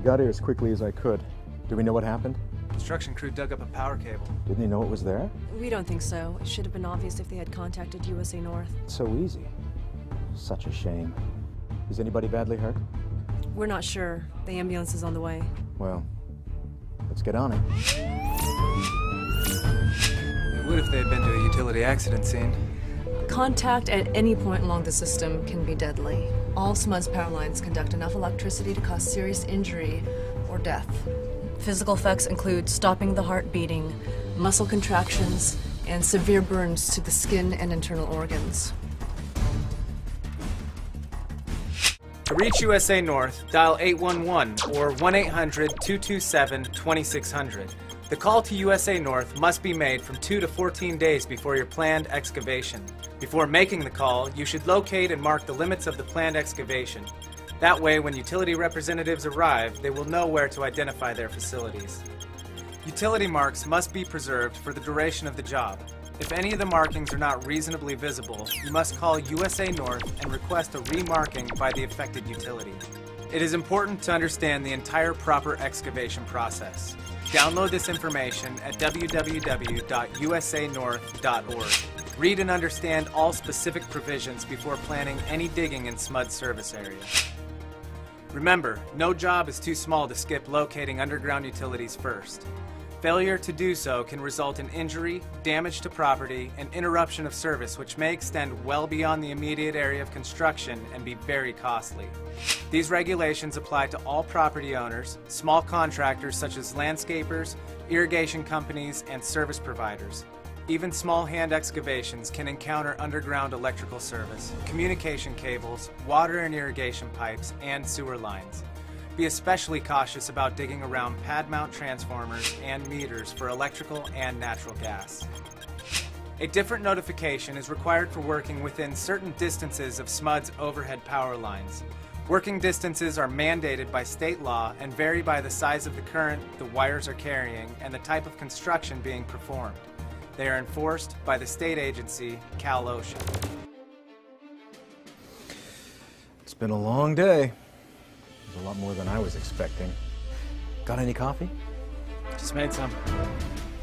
got here as quickly as I could. Do we know what happened? Construction crew dug up a power cable. Didn't he know it was there? We don't think so. It should have been obvious if they had contacted USA North. So easy. Such a shame. Is anybody badly hurt? We're not sure. The ambulance is on the way. Well, let's get on it. It would if they had been to a utility accident scene. Contact at any point along the system can be deadly. All SMUD's power lines conduct enough electricity to cause serious injury or death. Physical effects include stopping the heart beating, muscle contractions, and severe burns to the skin and internal organs. To reach USA North, dial 811 or 1 800 227 2600. The call to USA North must be made from 2 to 14 days before your planned excavation. Before making the call, you should locate and mark the limits of the planned excavation. That way, when utility representatives arrive, they will know where to identify their facilities. Utility marks must be preserved for the duration of the job. If any of the markings are not reasonably visible, you must call USA North and request a remarking by the affected utility. It is important to understand the entire proper excavation process. Download this information at www.usanorth.org. Read and understand all specific provisions before planning any digging in SMUD service area. Remember, no job is too small to skip locating underground utilities first. Failure to do so can result in injury, damage to property, and interruption of service, which may extend well beyond the immediate area of construction and be very costly. These regulations apply to all property owners, small contractors such as landscapers, irrigation companies, and service providers. Even small hand excavations can encounter underground electrical service, communication cables, water and irrigation pipes, and sewer lines. Be especially cautious about digging around pad mount transformers and meters for electrical and natural gas. A different notification is required for working within certain distances of SMUD's overhead power lines. Working distances are mandated by state law and vary by the size of the current the wires are carrying and the type of construction being performed. They are enforced by the state agency Cal OSHA. It's been a long day. There's a lot more than I was expecting. Got any coffee? Just made some.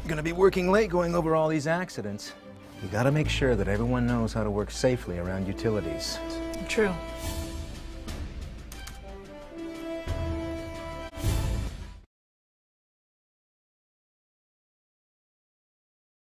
Gonna be working late going over all these accidents. You gotta make sure that everyone knows how to work safely around utilities. True.